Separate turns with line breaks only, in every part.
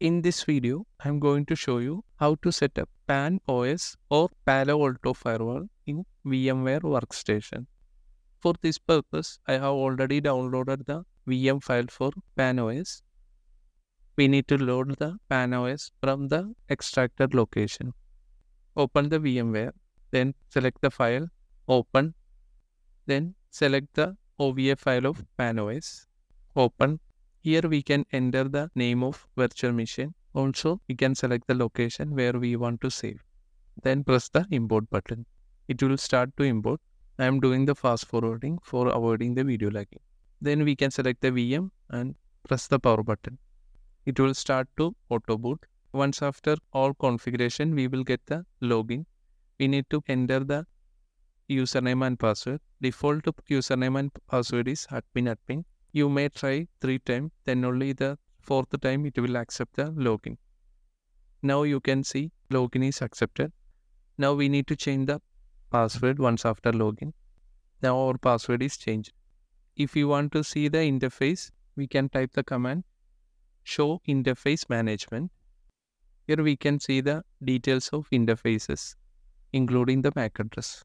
In this video, I'm going to show you how to set up Pan OS or Palo Alto Firewall in VMware Workstation. For this purpose, I have already downloaded the VM file for Pan OS. We need to load the Pan OS from the extracted location. Open the VMware, then select the file, open, then select the OVA file of Pan OS, open. Here we can enter the name of virtual machine. Also, we can select the location where we want to save. Then press the import button. It will start to import. I am doing the fast forwarding for avoiding the video lagging. Then we can select the VM and press the power button. It will start to auto boot. Once after all configuration, we will get the login. We need to enter the username and password. Default username and password is admin admin. You may try three times, then only the fourth time it will accept the login. Now you can see login is accepted. Now we need to change the password once after login. Now our password is changed. If you want to see the interface, we can type the command show interface management. Here we can see the details of interfaces, including the MAC address.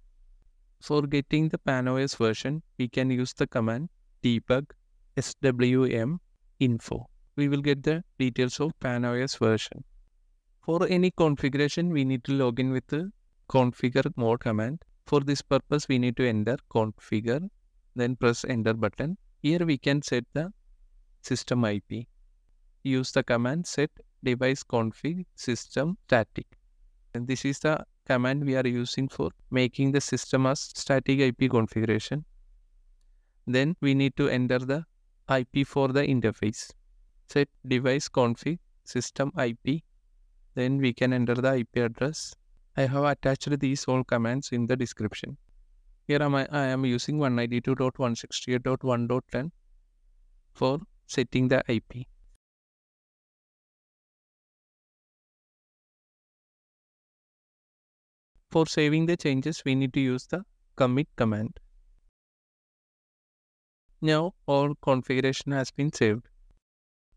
For getting the PanOS version, we can use the command debug swm info. We will get the details of PanOS version. For any configuration, we need to log in with the configure more command. For this purpose, we need to enter configure, then press enter button. Here we can set the system IP. Use the command set device config system static. And this is the command we are using for making the system as static IP configuration. Then we need to enter the IP for the interface. Set device config system IP. Then we can enter the IP address. I have attached these all commands in the description. Here am I, I am using 192.168.1.10 for setting the IP. For saving the changes, we need to use the commit command. Now our configuration has been saved.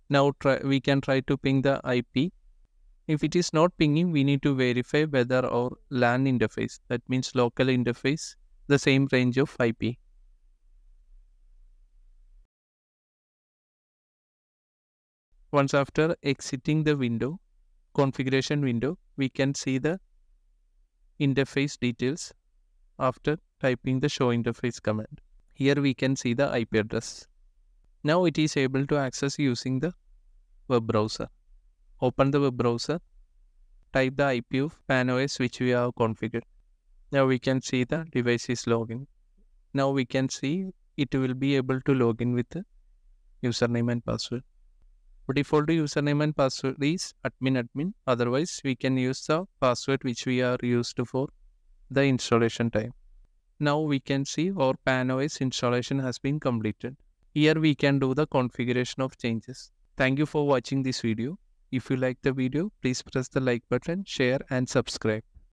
Now try, we can try to ping the IP. If it is not pinging, we need to verify whether our LAN interface, that means local interface, the same range of IP. Once after exiting the window, configuration window, we can see the interface details after typing the show interface command. Here we can see the IP address. Now it is able to access using the web browser. Open the web browser, type the IP of PanOS which we have configured. Now we can see the device is logging. Now we can see it will be able to log in with the username and password. By default username and password is admin admin. Otherwise, we can use the password which we are used for the installation time. Now we can see our PanOS installation has been completed. Here we can do the configuration of changes. Thank you for watching this video. If you like the video, please press the like button, share and subscribe.